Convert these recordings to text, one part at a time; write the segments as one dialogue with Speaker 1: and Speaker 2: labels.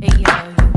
Speaker 1: Hey yo,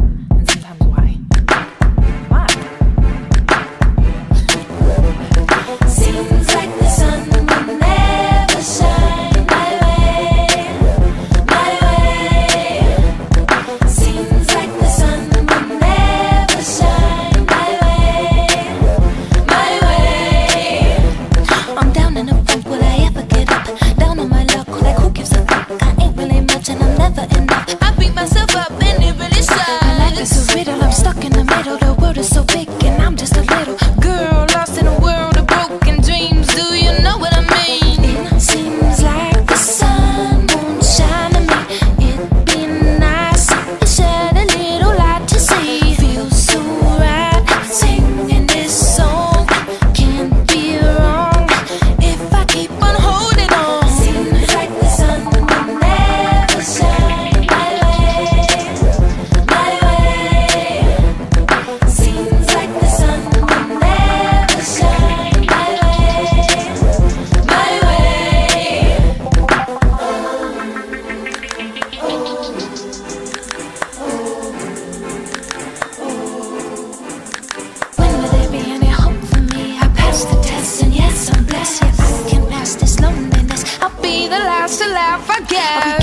Speaker 2: to laugh again.